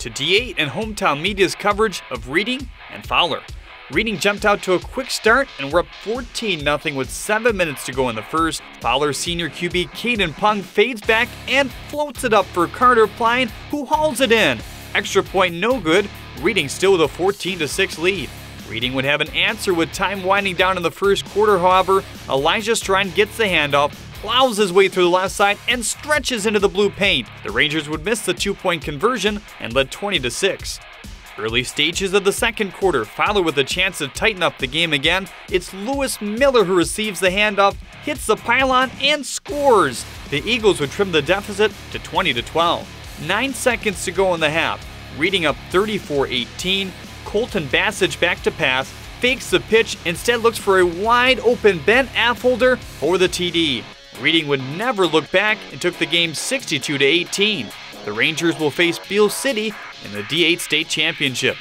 to D8 and hometown media's coverage of Reading and Fowler. Reading jumped out to a quick start and were up 14 0 with 7 minutes to go in the first. Fowler senior QB Caden Pung fades back and floats it up for Carter Pline, who hauls it in. Extra point no good, Reading still with a 14 6 lead. Reading would have an answer with time winding down in the first quarter, however. Elijah Strine gets the handoff, plows his way through the left side, and stretches into the blue paint. The Rangers would miss the two point conversion and led 20 6. Early stages of the second quarter, Fowler with a chance to tighten up the game again. It's Lewis Miller who receives the handoff, hits the pylon, and scores. The Eagles would trim the deficit to 20 12. Nine seconds to go in the half. Reading up 34 18. Colton Bassage back to pass, fakes the pitch, instead looks for a wide open Ben Affolter for the TD. Reading would never look back and took the game 62 18. The Rangers will face Beal City in the D8 State Championship.